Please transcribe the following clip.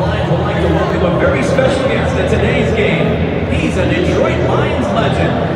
Lions would like to welcome a very special guest to today's game. He's a Detroit Lions legend.